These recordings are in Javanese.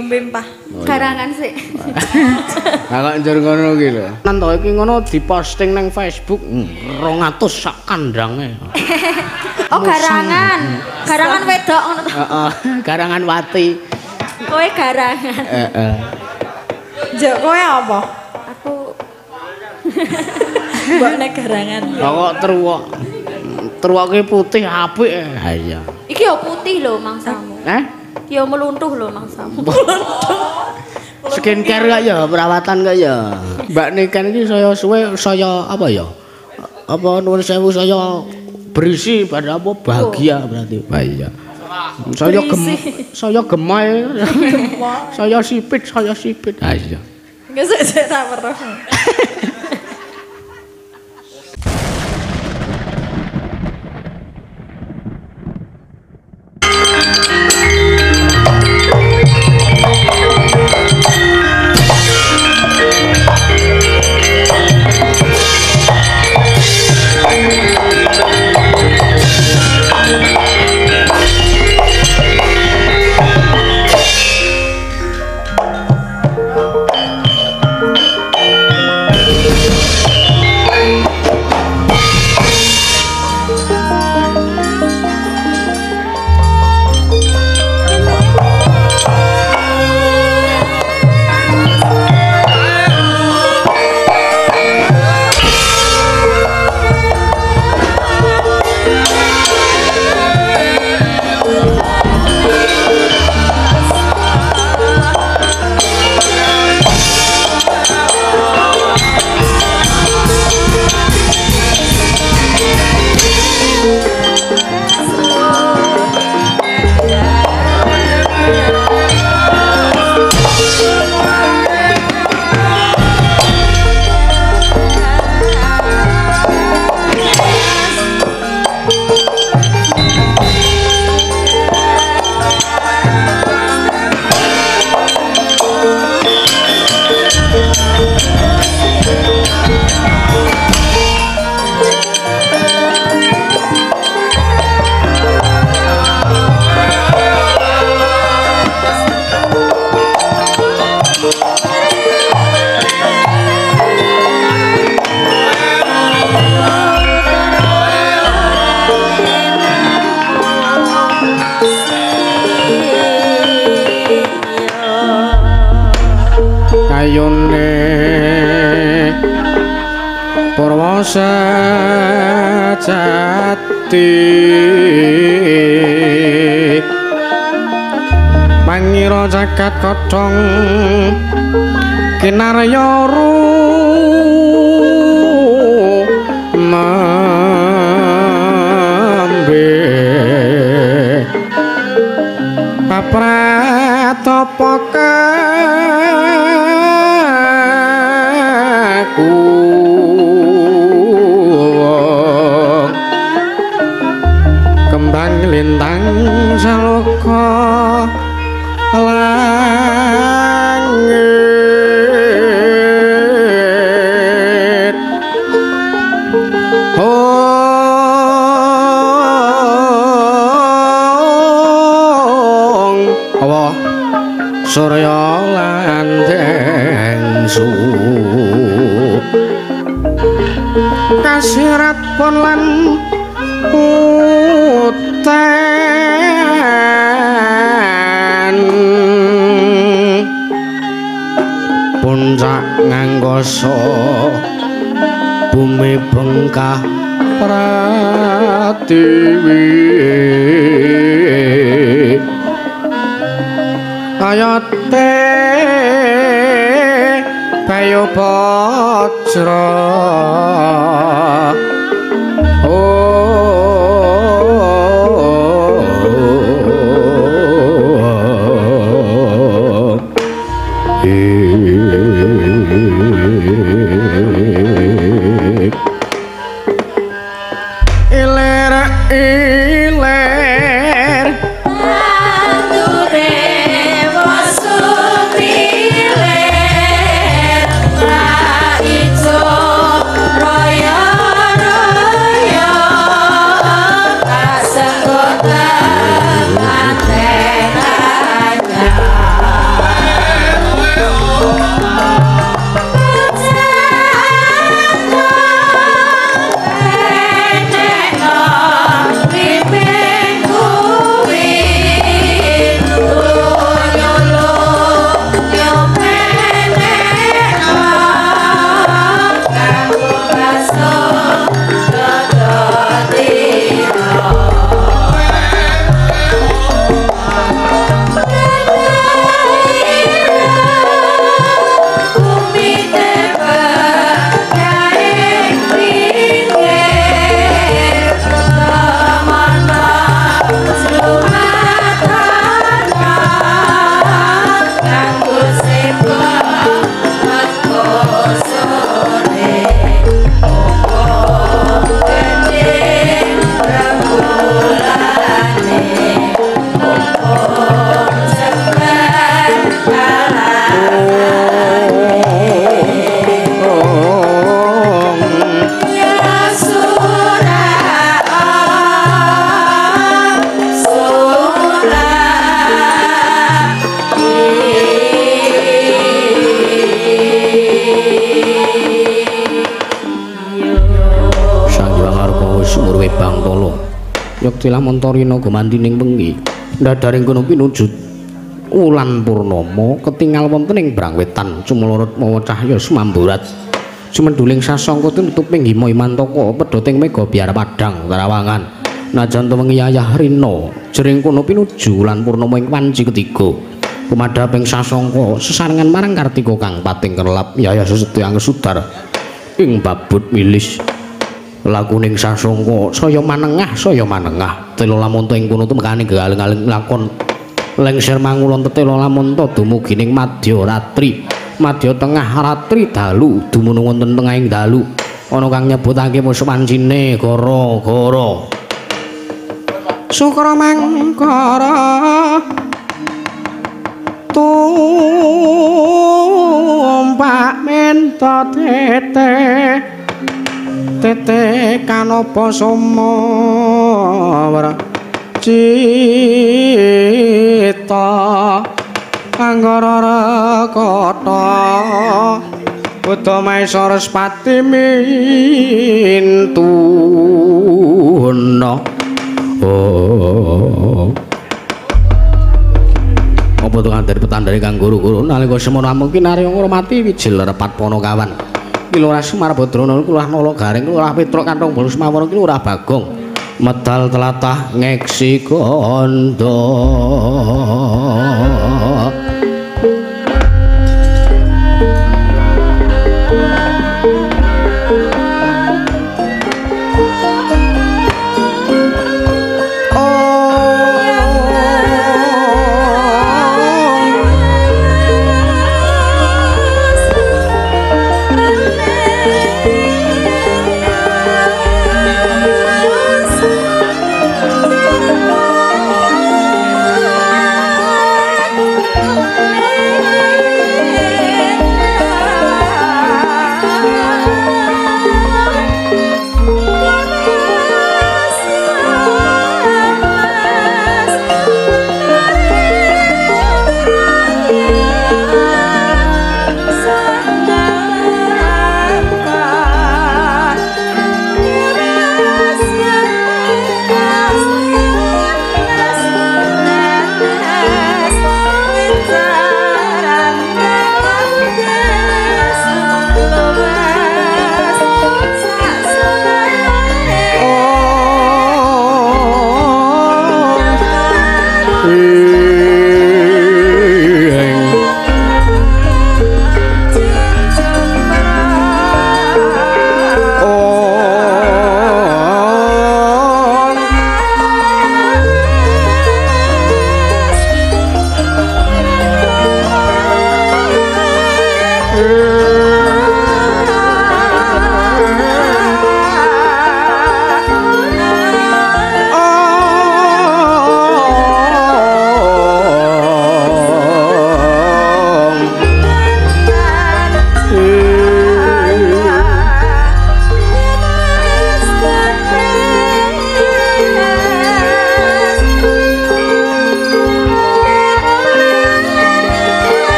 nembe empah. Oh, Garangan sih. Lah kok njur ngono ki lho. Nanto iki ngono diposting nang Facebook hmm, 200 sak kandange. Oh, garangan. Garangan wedok ngono to. Heeh, garangan wati. Kowe garangan. Heeh. Jek kowe apa? Aku Mbok nek garangan. Lah kok truwok. Truwoke putih apik. Ha iya. iki yo putih lho mangsamu. Eh? Yo meluntuh lho mangsamu. Skincare gak ya, perawatan gak ya. Mbak Niken iki saya suwe saya apa ya? Apa nuwun sewu saya berisi pada apa bahagia berarti. Wah iya. Saya gem saya gemai. saya sipit, saya sipit. Ah iya. Ngesek sik tak weruh. kaku nganggoso bumi bengkah pratiwi kayote bayu pocra Yekti lamun Tarina gumantining bengi, ndadaring kono pinujut Ulan Purnama ketingal wonten ing brangwetan cumlorot mawa cahya sumamburat. Sumenduling sasangka tinutuping Hima Imantaka pedhoting mega biar padhang terawangan. Najan to wengi ayah Rina, jering kono pinuju Ulan Purnama ing wanci ketiga. Kumadhaping sasangka sesarengan marang Kartika kang pating kelap yaya sesetyang sudar ing babut milis. Lakuning sasangka saya manengah saya manengah. Tela lamun ing kono tumekane galing-galing lakon. Lengser mangulon tetela lamun ta dumugi ning madya ratri. Madya tengah ratri dalu. Dumunung wonten tengahing dalu. Ana kang nyebutake muswancine gara-gara Sukra mangkara tumpak menta tete tete kanapa sumawar cita anggara rekata utama sarespati mintuna oh. Apa tuh dari petandari kang guru-guru? Nalika semono mungkin ari ngurmati wijil repat ponokawan Kilurah Semar Badrana Kilurah Nala Garing Kilurah Petruk Kantong Bolu Semawon Kilurah Bagong. Medal telatah ngeksi kondo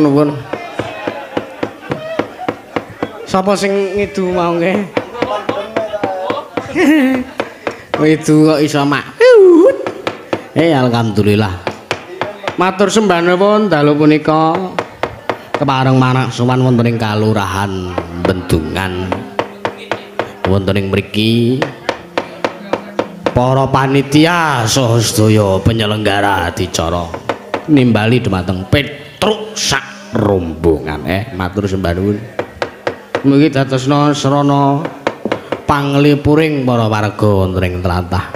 nuwun. Sapa sing ngidu mau nggih? Ngidu kok iso mak. Eh alhamdulillah. Matur sembah nuwun dalu punika kepareng manak suwan wonten ing kalurahan Bendungan. Wonten ing mriki para panitia saha sedaya penyelenggara dicara nimbali dumateng Petruk sak rombongan. Eh matur sembah nuwun. Mugi datosna srana panglipuring para warga wonten ing tlatah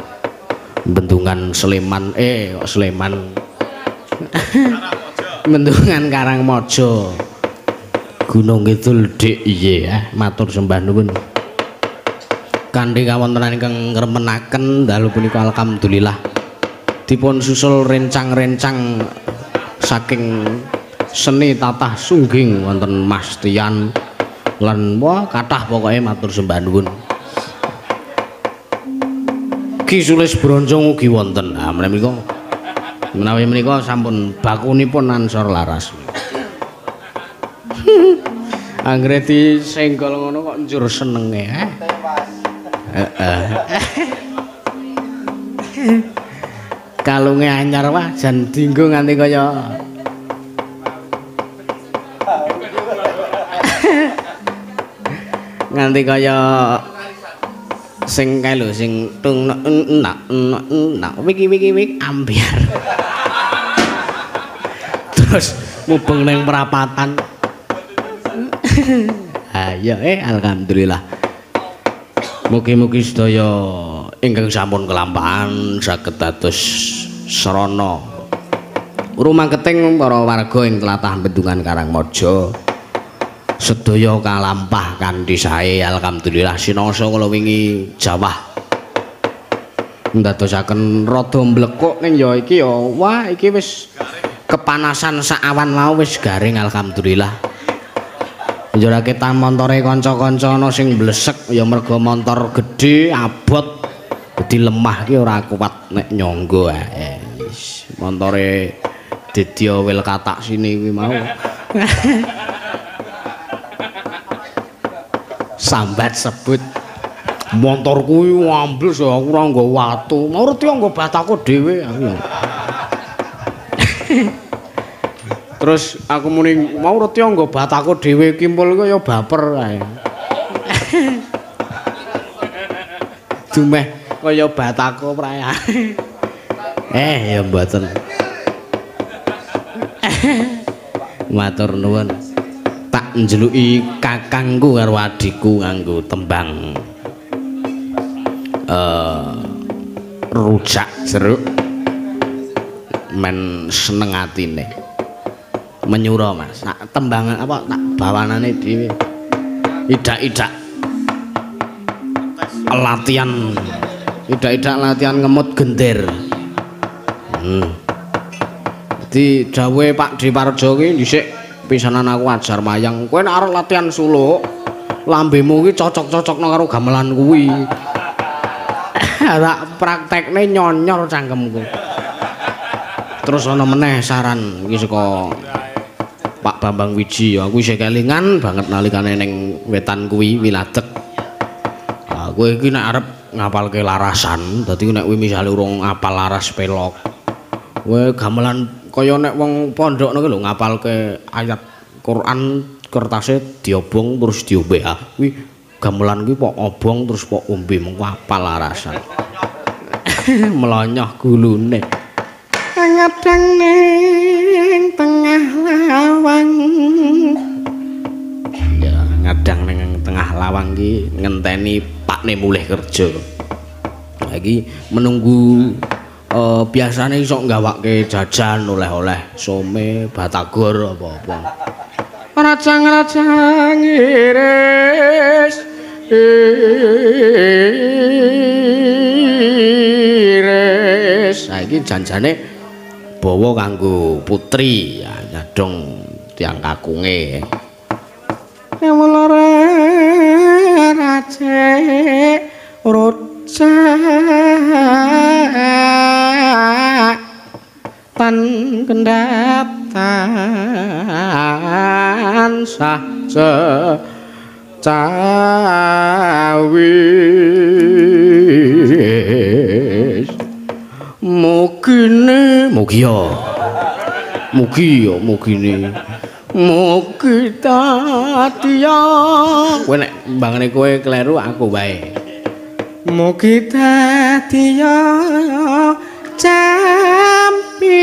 Bendungan Sleman. Eh kok Sleman? Bendungan Karangmojo. Gunung Kidul DIY eh matur sembah nuwun. Kanthi kawontenan ingkang ngremenaken dalu punika alhamdulillah dipun susul rencang-rencang saking seni tatah sungging wonten Mas Tian lan wah kathah pokoke matur sembah nuwun. Ki Sulis Bronjong ugi wonten. Ah menika menawi menika sampun bakunipun ansor laras. Anggere disenggol ngono kok njur senenge eh? Kalunge anyar wah jan dinggo nganti kaya nganti kaya sing kae lho sing tung nak nak wiki wiki wiki ambiar. Terus mubeng neng perapatan. Ayo eh alhamdulillah. Mugi-mugi sedaya ingkang sampun kelampahan saged dados srana. Rumah keting para warga ing tlatah Bendungan Karangmojo sedaya kalampah kanthi sae alhamdulillah. Sinangsa kala wingi jawah. Ndadosaken rada mlekuk ning ya iki ya wah iki wis kepanasan sak awan mau wis garing alhamdulillah. Njurake tan montore kanca-kanca ana sing blesek ya mergo montor gedhe abot. Dadi lemah ki ora kuat nek nyangga ae. Montore dedya wel katak sini kuwi mau sambat sebut motor kuwi ambles ya aku ora nggo watu reti nggo batako dhewe aku ya Terus aku muni mau reti nggo batako dhewe kimpul kaya baper kae. Dumeh kaya batako prae. eh ya mboten. Matur nuwun. Tak njeluki kakangku karo adikku nganggo tembang eh rujak jeruk. Men seneng atine. menyura mas. Nak tembangan apa tak bawanane dhewe. Idak-idak. Latihan. Idak-idak latihan ngemut gender. Hmm. di dawe Pak Di Parjo dhisik pisanan aku ajar mayang kowe nek arep latihan suluk lambemu ki cocok-cocokno karo gamelan kuwi tak praktekne nyonyor cangkemku terus ana meneh saran iki saka Pak Bambang Wiji ya aku isih kelingan banget nalikane ning wetan kuwi wiladeg. Ah kowe iki nek arep ngapalke larasan, dadi nek kuwi misale urung apal laras pelok. Kowe gamelan kaya nek wong pondok niku lho ngapalke ayat Quran kertase diobong terus diombe. Ah kuwi gamelan kuwi pok obong terus pok ombe mengko apal larasan. Melonyoh gulune. Ngadang ning tengah lawang. Ya, ngadang ning tengah lawang ki ngenteni pakne mulih kerja. Lagi menunggu uh, biasane iso nggawake jajan oleh-oleh some batagor apa-apa. Rajang-rajang iris iris. Saiki janjane bawa kanggo putri ya nyadong tiang kakunge Yamulare race roca tan kendatan sah se cawis mugine mugi ya. Mugi ya mugine. Mugi tatiya kowe nek mbangane kowe kleru aku wae mugi tatiya campi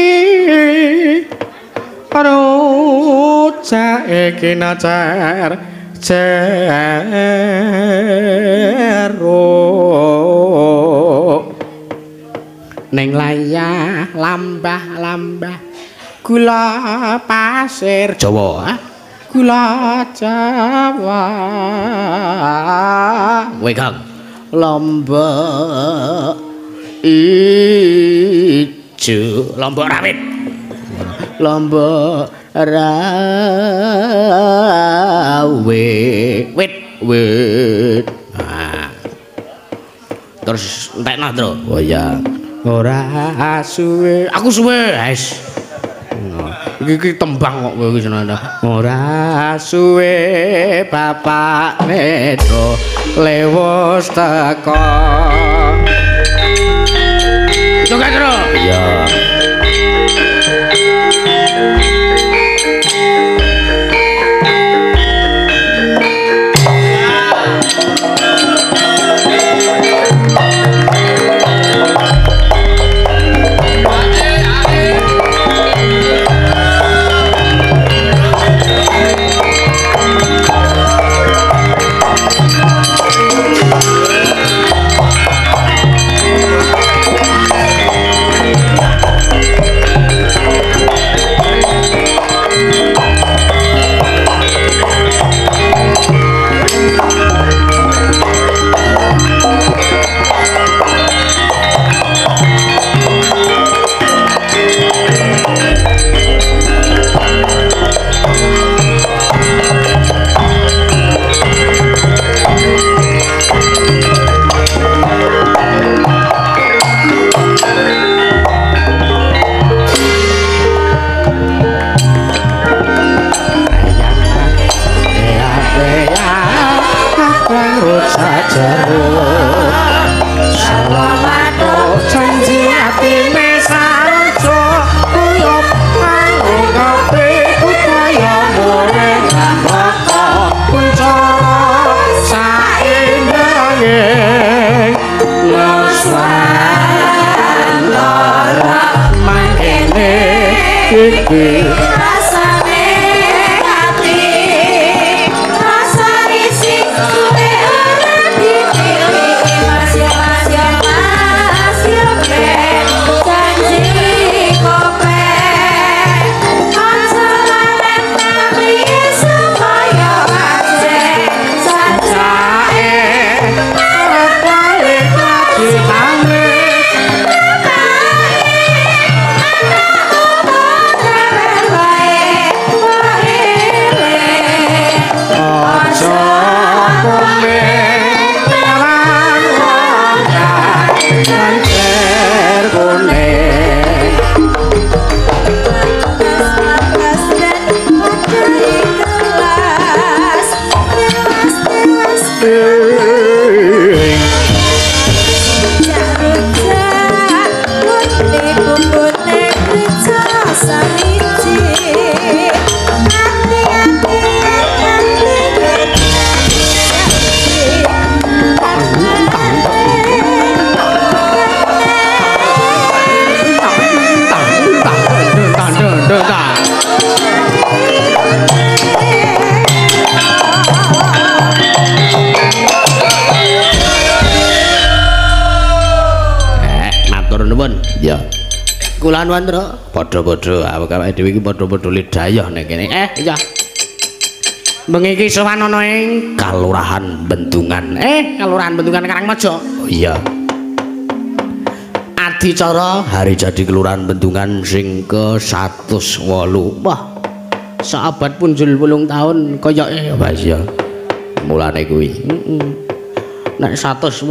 roca iki nacar jero ning layah lambah-lambah gula pasir. Jawa gula Jawa. Kowe Kang lombok ijo. Lombok rawit. Lombok rawe wit wit. Ah. terus entekno tro oh iya. Ora suwe. Aku suwe guys iki tembang kok kowe iki senana ora suwe bapak metro lewos teko Coba tro iya Eh, Kula nuwun, Tru. Padha-padha awake dhewe iki padha-padha lidayah nek kene. Eh, iya. Bengi iki sowan ana ing Kalurahan Bendungan. Eh, Kalurahan Bendungan Karangmaja. Oh iya. Adicara hari jadi Kelurahan Bendungan sing ke 108. Wah. Sahabat punjul pulung tahun koyoke Mas ya. mulane kuwi. Heeh. Nek 180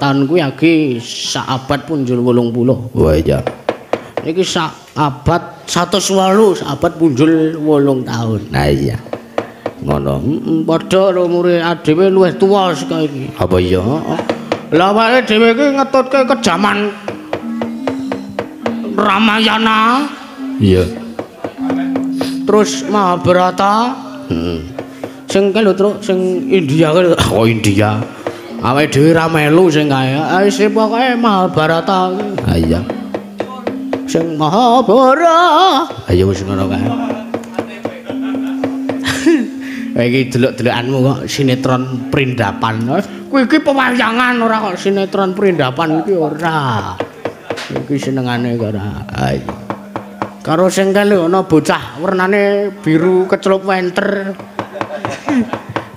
tahun kuwi agi sahabat punjul 80. Wah iya. Iki sak abad 108 abad punjul 8 tahun. Nah iya. Ngono. Heeh padha umure adewe luwih tuwa saka iki. Apa iya? Lah awake dhewe iki ngetutke ke jaman Ramayana. Iya. Terus Mahabharata. Heeh sing kan lho Truk, sing India kan oh India. Awake dhewe ra melu sing kae. Ah wis pokoke Mahabharata. Ah iya sing Mahabharata ayo wis ngono kae. Iki delok-delokanmu kok sinetron perindapan. Kuwi iki pewayangan ora kok sinetron perindapan iki ora. Iki senengane ora. Ayo karo sing kali ana bocah wernane biru kecelup wenter.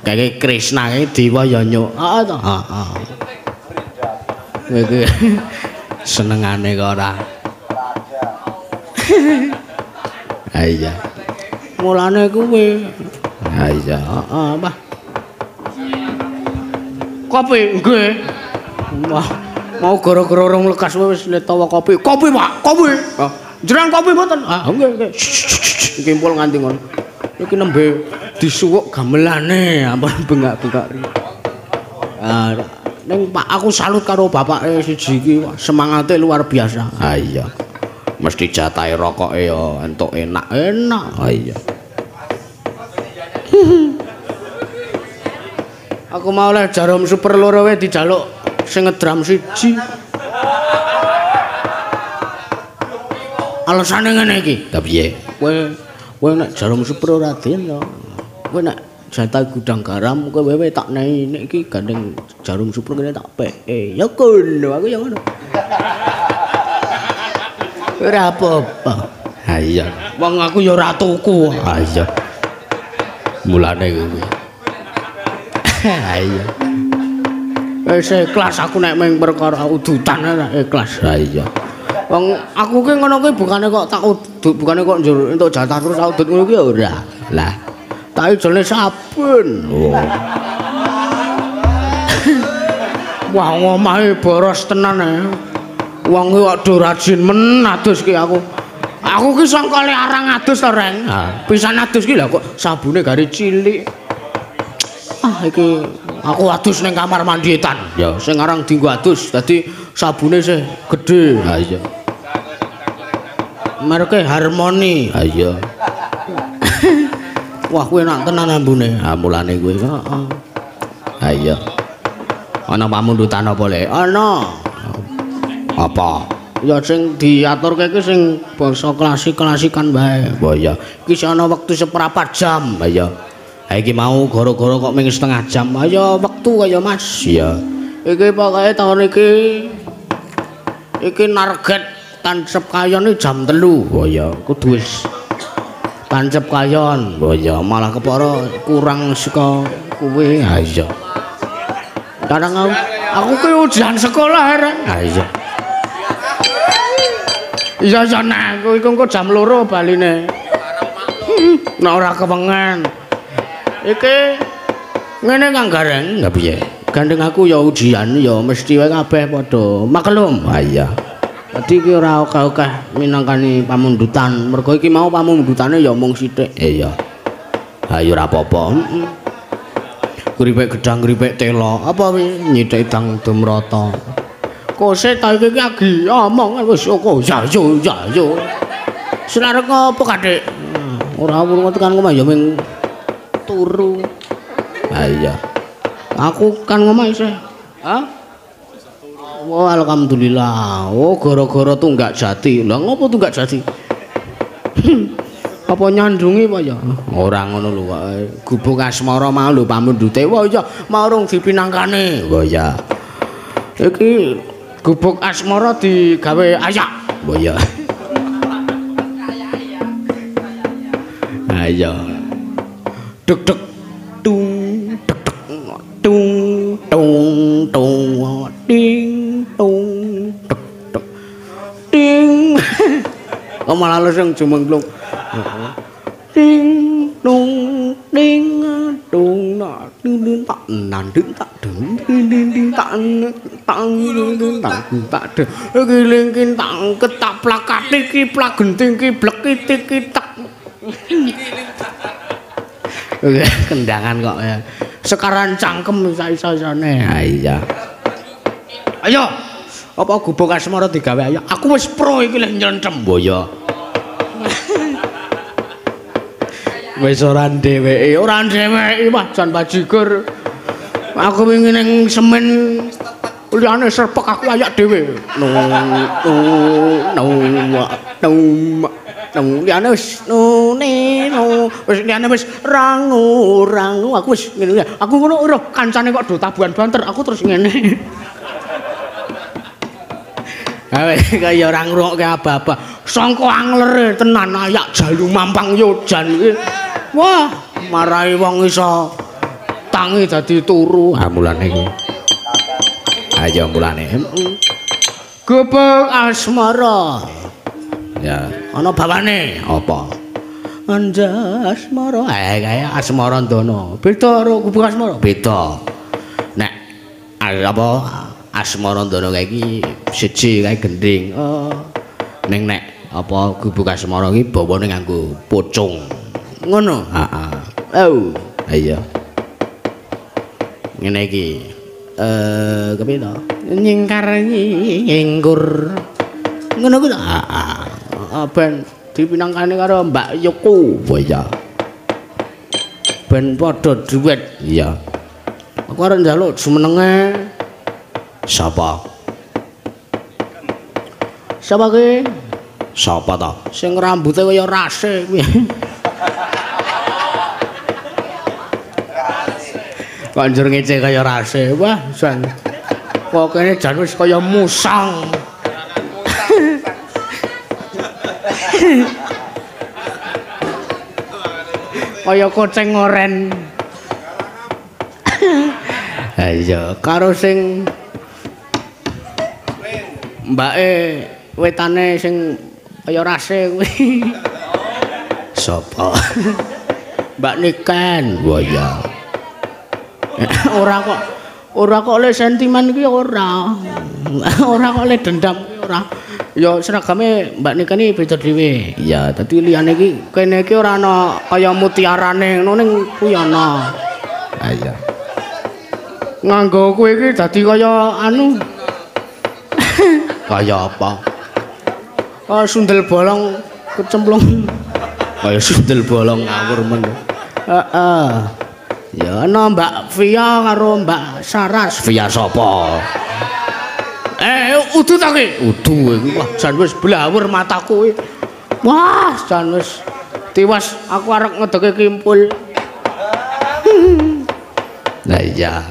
Kayak Krishna kayak dewa ya nyuk. Ah to heeh iki senengane kok ora ah iya mulane kuwi ah iya heeh Pak kopi nggih. Wah mau gara-gara orang lekas wis tawa kopi. Kopi Pak kopi. Oh. jenengan kopi mboten? Ah nggih nggih. Kimpul nganti ngono. Iki nembe disuwuk gamelane ampun bengak-bengak. Ah ning Pak aku salut karo bapake siji iki semangate luar biasa. Ah iya mesti jatahe rokoke ya entuk enak-enak ah iya. Aku mau oleh jarum super loro wae dijaluk sing ngedram siji. Alasane ngene iki. Ta piye? Kowe kowe nek jarum super ora den ya. Kowe nek jatah gudang garam kowe wewe tak nei nek iki gandeng jarum super kene tak peke. Ya kono aku ya ngono ora apa-apa. Ha iya. Wong aku ya ora tuku. Ha iya. Mulane kuwi ha iya. Wis ikhlas aku nek mung perkara udutan ikhlas. Ha iya. Wong aku ki ngono kuwi bukane kok tak udut bukane kok njur entuk jatah terus udut ngono kuwi ora. Lah. Tak ijolne sabun. Oh. wah omahe boros tenan e wong kuwi kok do rajin men adus ki aku. Aku ki sangka le arang adus to reng? Pisan adus ki lha kok sabune gari cilik. Ah iki aku adus ning kamar mandi etan. Ya. Sing aran dienggo adus dadi sabune sih gedhe. Ha iya. Mereke harmoni. Ha iya. Wah kuwi enak tenan ambune. Ha mulane kuwi. Heeh. Ha iya. Ana pamundutan apa le ana apa ya sing diaturke iki sing basa klasik-klasikan bae oh iya iki ana wektu seprapat jam ha iya Ha iki mau gara-gara kok ming setengah jam. Ayo wektu kaya Mas. Iya. Iki pokoke tahun iki iki target tancep kayon iki jam 3. Oh iya, kudu wis tancep kayon. Oh iya, malah kepara kurang saka kuwi. Ha iya. Kadang aku, aku ki ujian sekolah rek. Ha iya. Iya iya nah, aku iku engko jam 2 baline. Nek ora kepengen. iki ngene Kang Gareng. Nggak piye? Gandeng aku ya ujian ya mesti wae kabeh padha. Maklum. Ha iya. Dadi iki ora oke-oke minangkani pamundutan mergo iki mau pamundutane ya mung sithik. Iya. Ha ya ora apa-apa. Heeh gripek gedang gripek telo apa nyithik dang dumrata kose ta iki lagi omong wis kok ya yo ya yo Senarep apa kadek ora wurung tekan omah ya ming turu. Ha iya. Aku kan ngomong isih. Hah? Oh, alhamdulillah. Oh, gara-gara tunggak jati. Lah ngopo tunggak jati? apa nyandungi apa ya? Ora ngono lho kok. Gubuk asmara mau lho pamundute. Wah iya, mau rung dipinangkane. Wah iya. Iki gubuk asmara digawe ayak. Wah iya. Ayo. duk duk tung duk duk tung tung tung ding tung duk duk ding kok malah lu sing jumenglung ding tung ding tung na ding ding tak nan ding tak ding ding ding ding tak tang tang tak de giling kintang ketak plakat iki plak genting ki blek iki tak Oke, kendangan kok ya. Sekaran cangkem iso-isone. Ha iya. Ayo. Apa gubuk asmara digawe ayo. Aku wis pro iki lek nylentem boyo. Wis ora dheweke, ora dheweke mah jan bajigur. Aku wingi ning semen liyane serpek aku ayak dhewe. No no no no liyane wis no ne no wis liyane wis rangu rangu aku wis ngene. Aku ngono ora kancane kok do tabuhan banter aku terus ngene. Awe kaya ora ngrungokke apa-apa. Sangka angler tenan ayak jalu mampang yojan iki. Wah, marahi wong iso tangi dadi turu. Ha mulane iki. Ayo mulane. Gubuk asmara. Ya, ana bawane apa? Anjasmara. Eh, kaya asmara ndono. Beda karo gubuk asmara. Beda. Nek apa asmara ndono kae iki siji kae gending. Oh. Ning nek apa gubuk asmara iki bawane nganggo pocong. Ngono. Heeh. Oh, iya. Ngene iki. Eh, kepiye to? Nyingkar ngingkur. Ngono ku. Heeh. Ben dipinangkani karo Mbak Yoko. Iya. Ben padha duet. Iya. Aku arep njaluk jumenenge Sapa? Sapa ki? Sapa ta? Sing rambute kaya rase kuwi. Kok njur ngece kaya rase. Wah, jan. Kok kene jan wis kaya musang. Kaya kucing oren. Iya, karo sing mbake wetane sing kaya rase kuwi. Sopo? Mbak Niken. Wah. ora kok ora kok le sentimen kuwi ora. ora kok le dendam kuwi ora. Ya seragame Mbak Niken iki beda dhewe. Iya, dadi liyane iki kene iki ora ana kaya mutiarane ngono ning kuwi ana. Ha iya. Nganggo kowe iki dadi kaya anu kaya apa? Oh, sundel bolong kecemplung. Kaya sundel bolong ngawur men. Heeh. Ya ana Mbak Via karo Mbak Saras. Via sapa? Eh, udu ta ki? Udu iki. Wah, jan wis blawur mataku iki. Wah, jan wis tiwas aku arek ngedeke kimpul. Lah iya.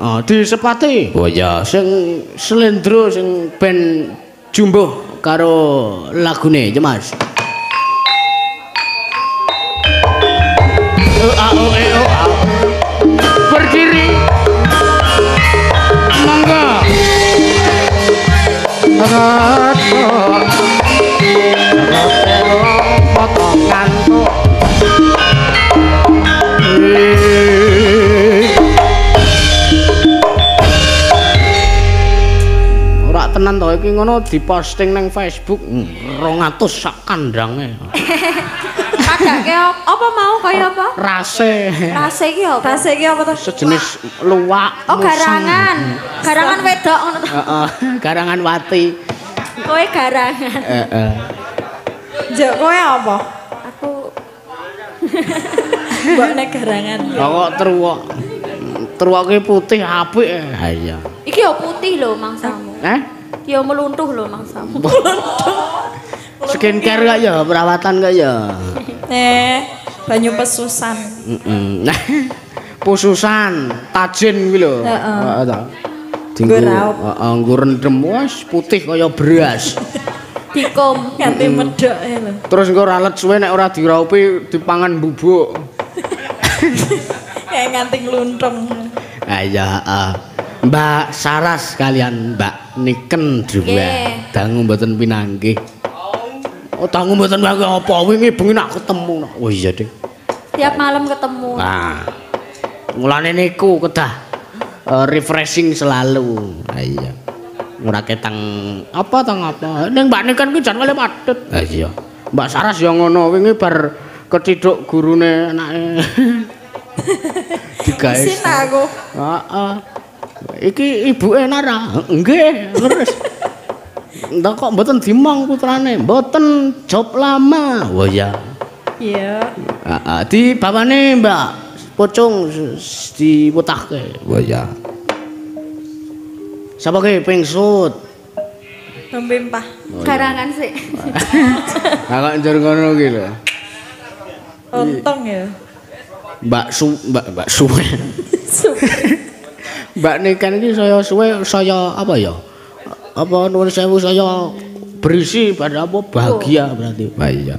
Oh, disepati. Oh iya, sing slendro sing ben jumbuh karo lagune, ya Mas. Oh, ah, oh, eh, oh, ah. Berdiri. Mangga. Agat, oh. Agat, oh, potongan, tenan to iki ngono diposting nang Facebook hmm, 200 sak kandange. Padake apa mau kaya apa? Rase. Rase iki apa? Rase iki apa to? Sejenis luwak. Oh, garangan. Garangan wedok ngono to. Heeh, garangan wati. Kowe garangan. Heeh. Njok kowe apa? Aku Mbok nek garangan. Kok teruwak. Teruwake putih apik. Ha iya. iki yo putih lho mangsamu. Eh? Yo meluntuh lho mangsamu. Skincare kok ya, perawatan kok ya. Eh, banyu pesusan. Heeh. Nah, pususan, tajin kuwi lho. Heeh. Heeh nggo rendem wis putih kaya beras. Dikum. Ganti medhok lho. Terus engko ralet suwe nek ora diraupi dipangan bubuk. Kayak nganti ngluntung. Ah iya, heeh. Mbak Saras kalian Mbak Niken juga. Dangu mboten pinanggih. Oh, dangu mboten pinanggih apa wingi bengi nak ketemu. nak. Oh iya, Dik. Tiap malam ketemu. Nah. Mulane niku kedah eh, refreshing selalu. Ah, iya. Ora ketang apa tang apa. Ning Mbak Nikan ki jan kale padet. Ah iya. Mbak Saras ya ngono wingi bar ketiduk gurune anake. Digawe. Isin aku. Heeh. Iki ibuke Nara. Nggih, leres. Entah kok mboten dimong putrane, mboten job lama. Wah ya. Iya. Heeh, di bawane Mbak Pocong diputahke. Wah ya. Sapa ki pingsut? Nembe Mbah. Garangan sih. Lah kok njur ngono ki lho. Ontong ya. Mbak Su Mbak Mbak Suwe. Mbak Niken iki saya suwe saya apa ya? Apa nuwun sewu saya berisi pada apa bahagia berarti. Wah iya.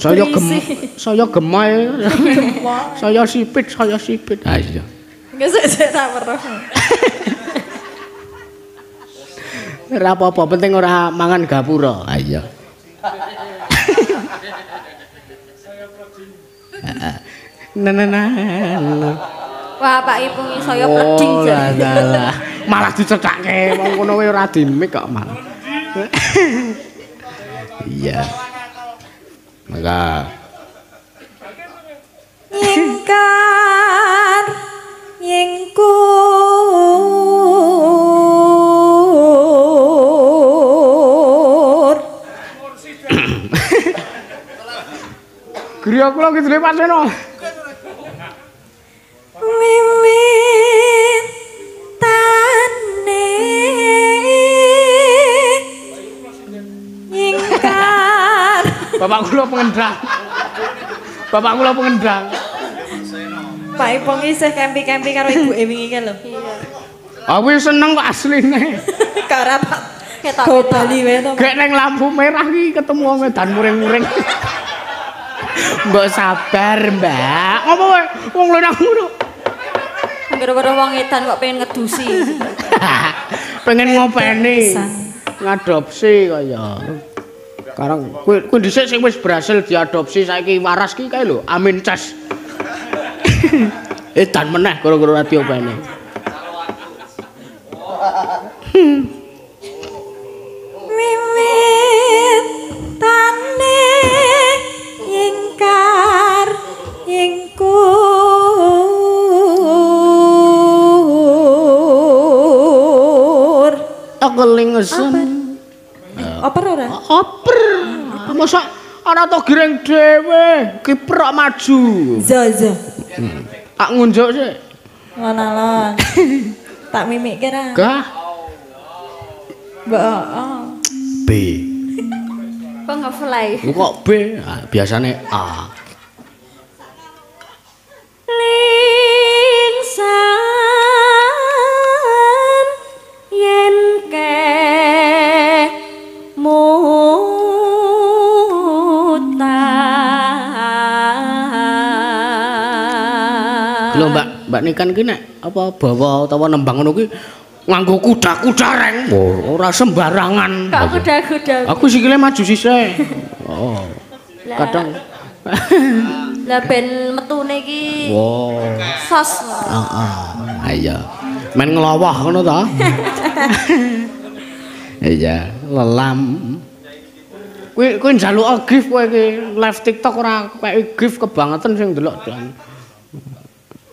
Saya gem saya gemai. saya sipit, saya sipit. Ah iya. Enggak sik tak weruh. Ora apa-apa, penting ora mangan gapura. Ah iya. Nah, nah, nah. Wah, Pak Ipung iki saya Oh, pleding lah, jan. lah, lah. Malah dicekake wong kono wae ora dimik kok malah. Iya. Maka Ingkar yengkur griya kula ki dile paseno. Bapak kula pengendang. Bapak kula pengendang. Pak Ipong isih kempi-kempi karo ibu e wingi ki lho. Aku seneng kok asline. Kara Pak Ketok. Go Bali wae to. Gek ning lampu merah ki ketemu wong medan muring-muring. Mbok sabar, Mbak. Ngopo wae? Wong lanang ngono. Gara-gara wong edan kok pengen ngedusi. pengen ngopeni ngadopsi kaya sekarang kuwi kuwi dhisik sing wis berhasil diadopsi saiki waras ki kae lho Amin Cas. Edan meneh ora diopeni wiwit tane ingkar yengkur tekelingesen masa ana to gireng dhewe kiprok maju. Zaza tak ngunjuk sik. Lon-lon. tak mimik kira gah mbak oh. B. Kok ngefly? Lu kok B? Ah, biasane A Lho Mbak, Mbak Nikan ki nek apa bawa utawa nembang ngono ki nganggo kuda-kuda reng. Oh, ora sembarangan. Kok kuda-kuda. Aku sikile maju sisih. Oh. Kadang Lah ben metune iki Wow. sos. Heeh. Ayo. Men ngelawah ngono ta? Iya, lelam. Kuwi kuwi njaluk gift kowe iki live TikTok ora kaya gift kebangetan sing delok dan.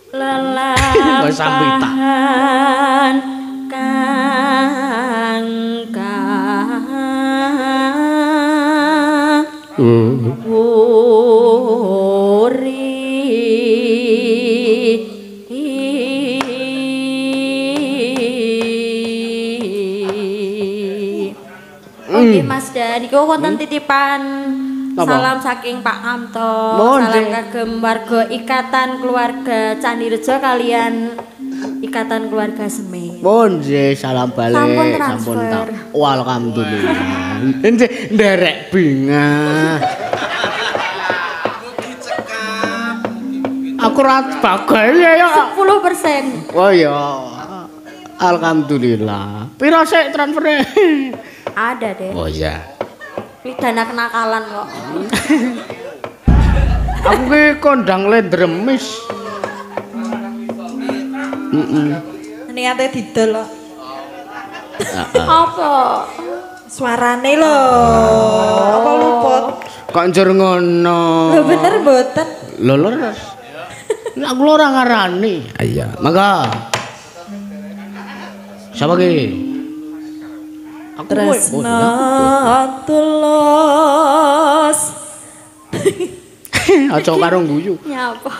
Wis sambitan. Lelampahan kang kang Oke Mas Dan, iku wonten titipan Apa? salam saking Pak Amto, salam kagem warga Ikatan Keluarga Candirejo kalian Ikatan Keluarga Seme. Nggih salam balik Sampun sampun transfer. tak. Alhamdulillah. Ente nderek bingah. Aku rat bagai ya. 10 persen. Oh ya. Alhamdulillah. Piro sik transfere? Ada deh. Oh iya. Ini dana kenakalan kok. Aku ki kondang lendremis. Heeh. Niate didol kok. Apa? Suarane lho. Apa luput? Kok njur ngono? Lho bener mboten. Lho leres. Lah kula ora ngarani. Iya, mangga. Siapa ki? Tresna tulus Aja karo guyu. Nyapa?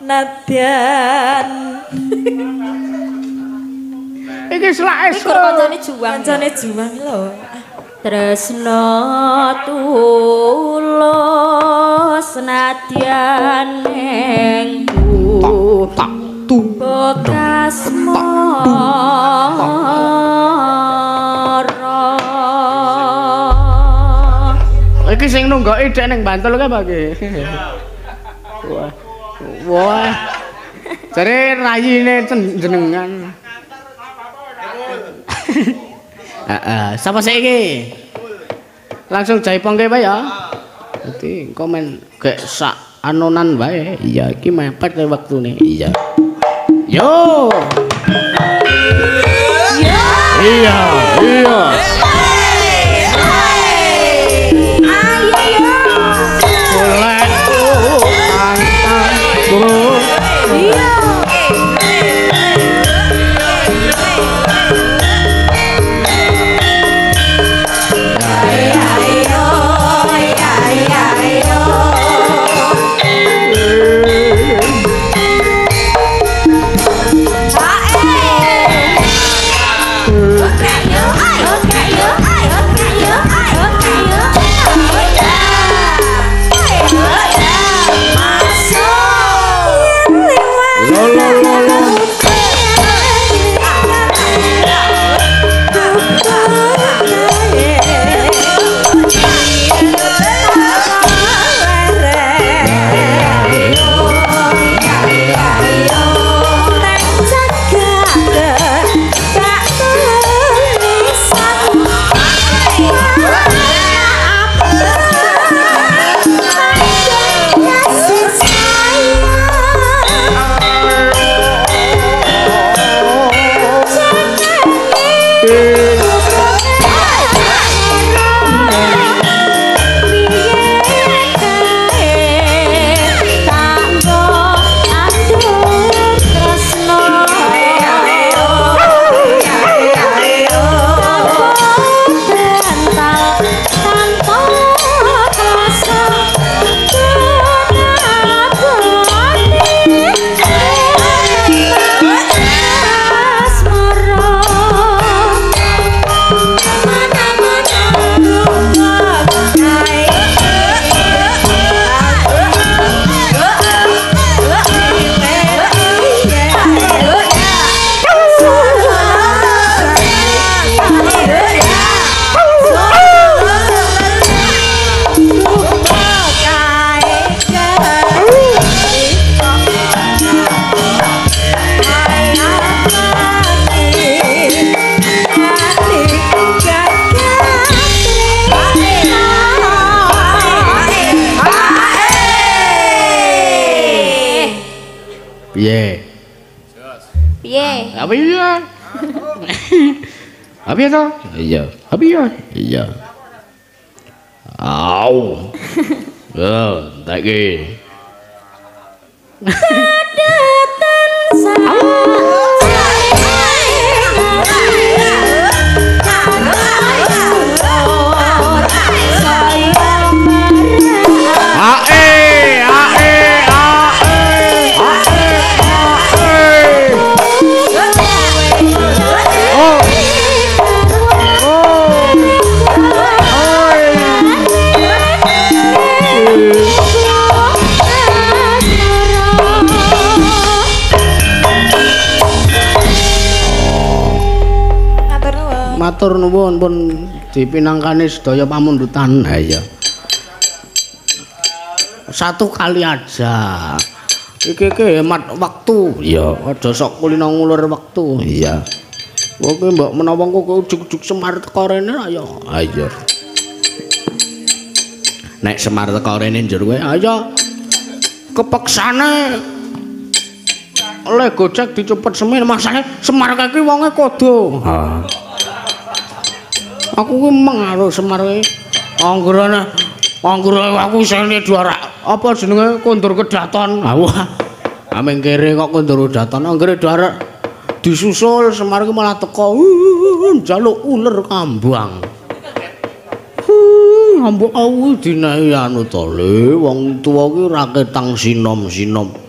nadyan Iki Iki kur kancane juang. kancane juang lho. Tresna tulus nadyan ning tak tu. bekas Iki sing nunggoki dek ning Bantul kae Pak ki. Wah. Wah. Jare rayine jenengan. Heeh, sapa sik iki? Langsung jaipong Pak ya. Dadi komen gek sak anonan wae. Iya, iki mepet wektune. Iya. Yo. Apa ya toh? Iya. Apa iya? Iya. Au. Oh, tak ki. Matur nuwun pun dipinangkani sedaya pamundutan. Ha iya. Satu kali aja. Iki iki hemat waktu. Iya, aja sok kulino ngulur waktu. Iya. Oke, mbok menawa kok ujug-ujug Semar teko rene ayo. Ayo. Nek Semar teko rene njur kowe ayo. kepeksane oleh gojek dicepet semin masane Semar kaki wonge kodo. Ha. Aku ki mengaruh Semar ki. Anggrene anggere aku sene juara apa jenenge kondur kedaton. Wah. Ameng kere kok kondur kedaton anggere juara disusul Semar ki malah teko njaluk uler kambang. Ambok aku dinae anu to le wong tuwa ki ra ketang sinom-sinom.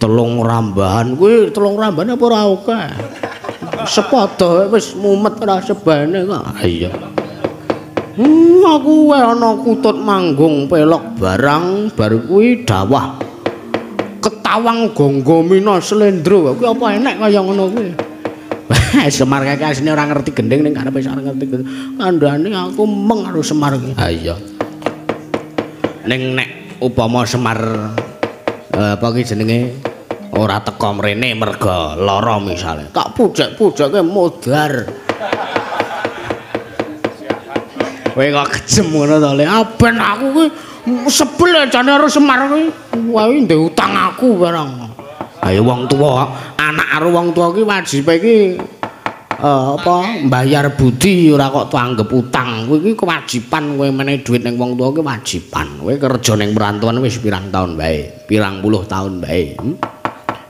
telung rambahan kuwi telung rambahan apa ora akeh sepada wis mumet ora sebane kok. Iya. Hmm, aku ana kutut manggung pelok barang bar kuwi dawah. Ketawang gonggo mina slendro kuwi apa enek kaya ngono kuwi? Semar kakek asine ora ngerti gending ning karepe ora ngerti kandhane aku meng karo Semar iki ha iya. Ning nek upama Semar eh, apa ki jenenge ora teko mrene merga lara misale. Tak pujak-pujake modar kowe kok kejem ngono to le? Aben aku ki sebel jane karo Semar kuwi. Wae ndek utang aku barang. Ayo wong tuwa anak karo wong tuwa ki wajib iki. Uh, apa mbayar budi ora kok tuanggep utang. Kuwi iki kewajiban kowe menehi dhuwit ning wong tuwa ki wajiban kowe kerja ning perantauan wis pirang taun bae pirang puluh taun bae hmm?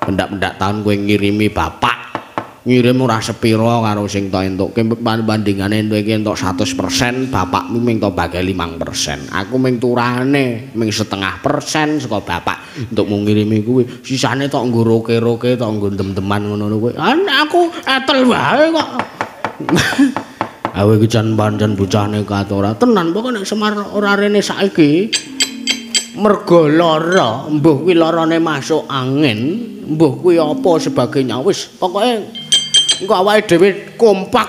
Pendak-pendak tahun kowe ngirimi bapak ngirim ora sepiro karo sing to entuke bandingane entuk iki entuk 100% bapak ming to bagai 5% aku ming turane ming setengah persen saka bapak untuk ngirimi kuwi. Sisane tok nggo roke-roke tok nggo dem-deman ngono kuwi. Aku etel wae kok. Awe iki jan pancen bocahne katora tenan pokoke Semar ora rene saiki mergo lara mbuh kuwi larane masuk angin mbuh kuwi apa sebagainya. Wis pokoke engko awake dhewe kompak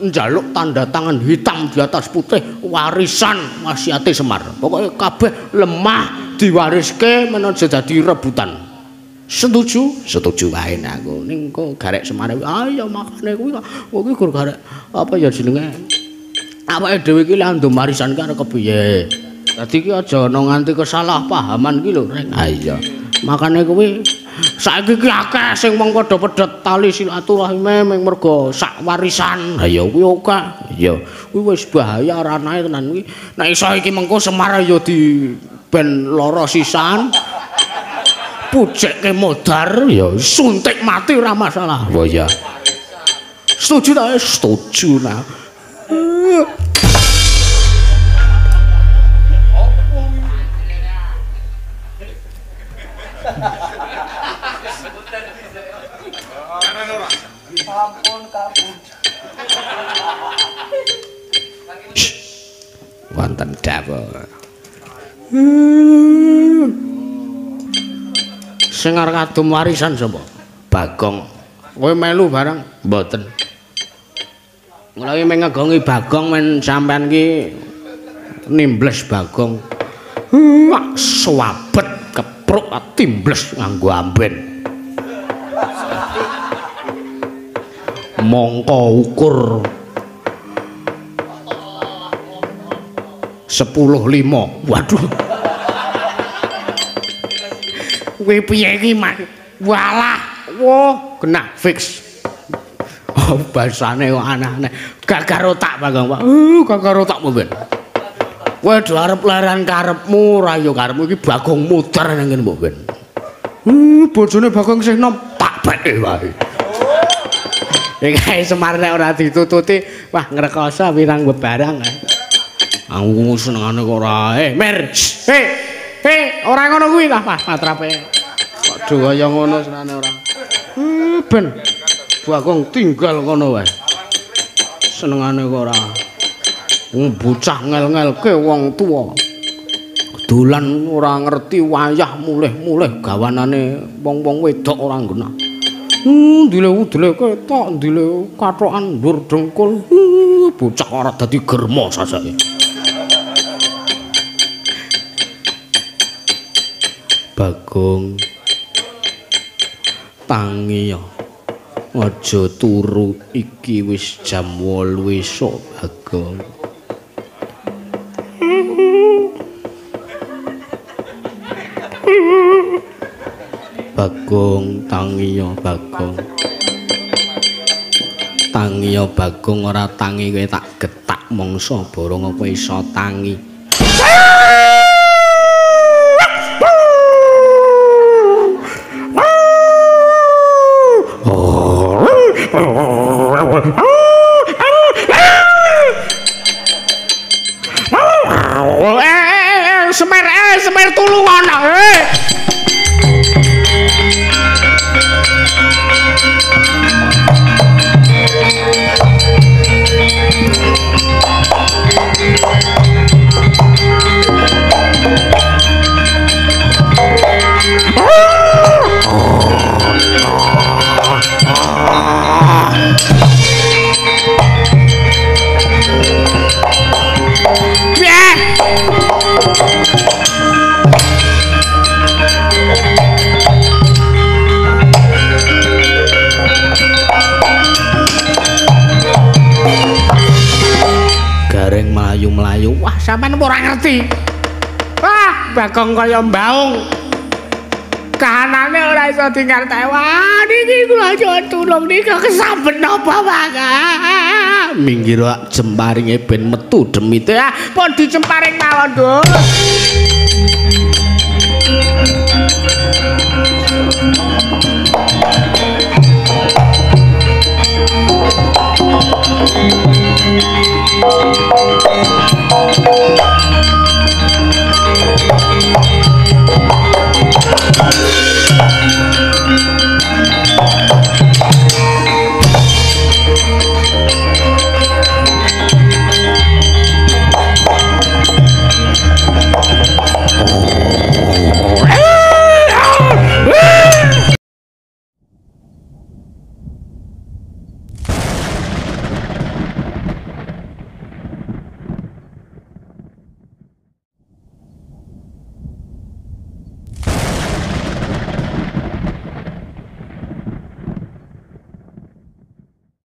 njaluk tanda tangan hitam di atas putih warisan wasiate Semar. Pokoke kabeh lemah diwariske menawa dadi rebutan. Setuju? Setuju wae aku. Ning kok garek Semar ayo makane kuwi kok kuwi gur garek apa ya jenenge? Awake dhewe iki lek ndum warisan karo kepiye Dadi ki aja ana nganti kesalahpahaman ki lho, Rek. Ha iya. Makane kuwi saiki ki akeh sing mung padha pedhot tali silaturahime mung mergo sak warisan. Ha iya kuwi oke. Iya. Kuwi wis bahaya ranae tenan kuwi. Nek iso iki mengko Semar ya di ben lara sisan. Pujekke modar ya suntik mati ora masalah. Oh iya. Setuju ta? Setuju nah. Wonten dawuh sing arep kadum warisan sapa? Bagong. Kowe melu bareng? Mboten. Mula iki mengegongi Bagong men sampean ki nimbles Bagong. Wah, swabet kepruk timbles nganggo amben. Mongko ukur sepuluh lima. Waduh. Kuwi piye iki mak walah. Wah kena fix. Oh basane kok aneh-aneh. Gagar otak Bagong Pak. Uh gagar otak mben kowe do arep laran karepmu ra yo karepmu. Iki Bagong muter nang kene mben uh bojone Bagong sing nom tak beke wae Iki Semar nek ora ditututi, wah ngrekoso pirang bebarang. Aku senengane kok ora. Eh, Mir. Hei. Hei, ora ngono kuwi lah, Pak, matrape. Kok do kaya ngono senengane ora. Hmm, ben. Bagong tinggal ngono wae. Senengane kok ora. Wong bocah ngel-ngelke wong tuwa. Dolan ora ngerti wayah mulih-mulih gawanane wong-wong wedok ora genah. Hmm, ndile udle ketok, ndile katokan ndur dengkul. Hmm, bocah ora dadi germo sasake. Bagong tangi aja turu iki wis jam 8 esuk Bagong Bagong tangiya Bagong. Tangiya Bagong ora tangi kowe tak getak mangsa borong apa iso tangi. Ngerti. Wah, bagong kaya mbaung. Kahanane ora iso dingerteni. Wah, niki kula aja tulung nika kesaben apa, Bang? Minggir wak jemparinge ben metu demite. Ah, pun dicemparing mawon, Dus.